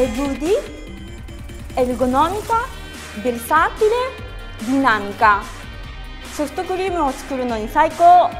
LVD ergonomica, versatile, dinamicaソフトクリームを作るのに最高